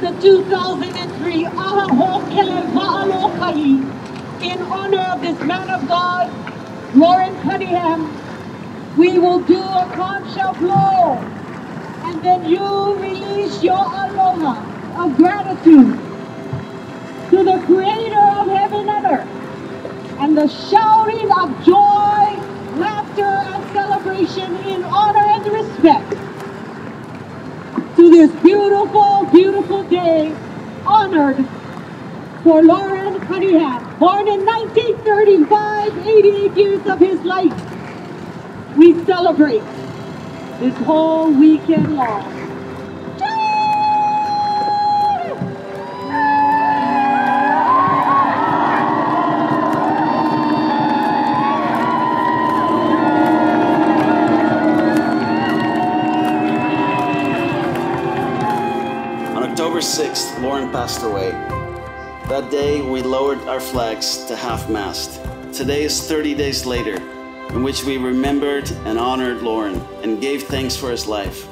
2003 Aho Kele Va'alokai in honor of this man of God, Loren Cunningham. We will do a conch blow and then you release your aloha of gratitude to the creator of heaven and earth and the shouting of joy, laughter, and celebration in honor and respect this beautiful, beautiful day honored for Loren Cunningham, born in 1935, 88 years of his life. We celebrate this whole weekend long. October 6th, Loren passed away. That day, we lowered our flags to half mast. Today is 30 days later, in which we remembered and honored Loren and gave thanks for his life.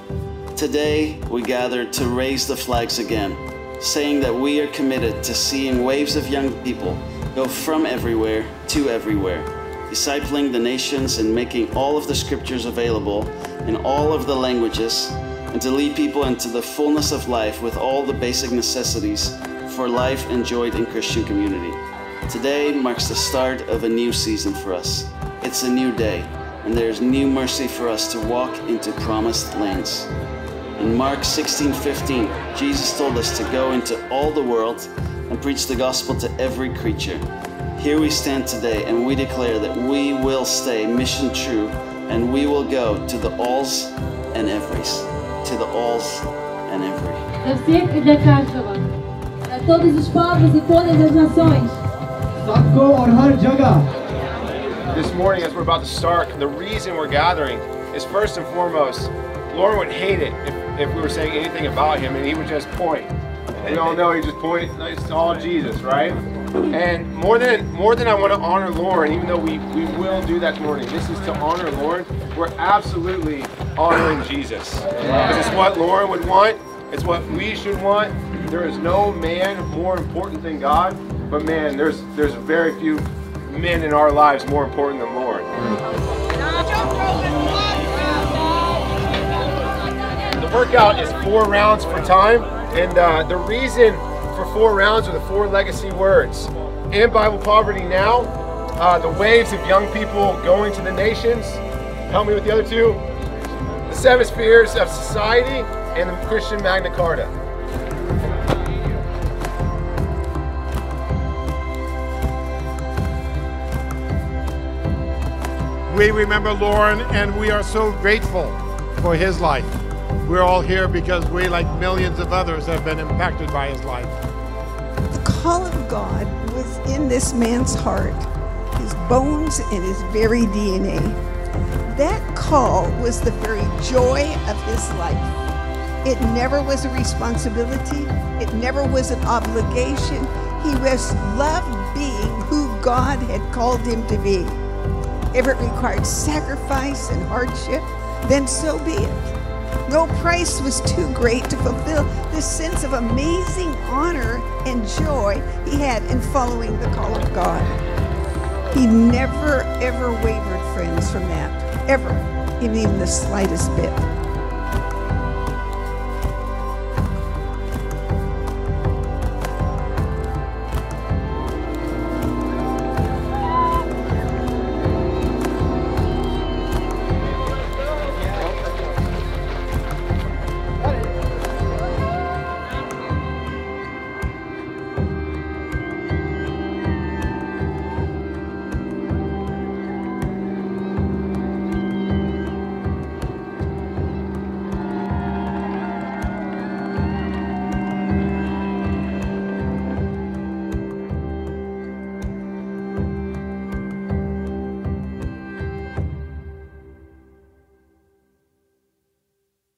Today, we gathered to raise the flags again, saying that we are committed to seeing waves of young people go from everywhere to everywhere, discipling the nations and making all of the scriptures available in all of the languages, and to lead people into the fullness of life with all the basic necessities for life enjoyed in Christian community. Today marks the start of a new season for us. It's a new day, and there's new mercy for us to walk into promised lands. In Mark 16:15, Jesus told us to go into all the world and preach the gospel to every creature. Here we stand today and we declare that we will stay mission true and we will go to the alls and everys to the alls and every. This morning, as we're about to start, the reason we're gathering is first and foremost, Loren would hate it if, if we were saying anything about him, and he would just point. We all know he just point, it's all Jesus, right? And more than more than I want to honor Loren, even though we, we will do that morning, this is to honor Loren. We're absolutely honoring Jesus. This is what Loren would want, it's what we should want. There is no man more important than God, but man, there's there's very few men in our lives more important than Loren. The workout is four rounds per time, and uh, the reason for four rounds are the four legacy words. End Bible Poverty Now, uh, the waves of young people going to the nations. Help me with the other two. The seven spheres of society and the Christian Magna Carta. We remember Loren and we are so grateful for his life. We're all here because we, like millions of others, have been impacted by his life. The call of God was in this man's heart, his bones, and his very DNA. That call was the very joy of his life. It never was a responsibility, it never was an obligation. He was loved being who God had called him to be. If it required sacrifice and hardship, then so be it. No price was too great to fulfill the sense of amazing honor and joy he had in following the call of God. He never, ever wavered, friends, from that. Ever. Even the slightest bit.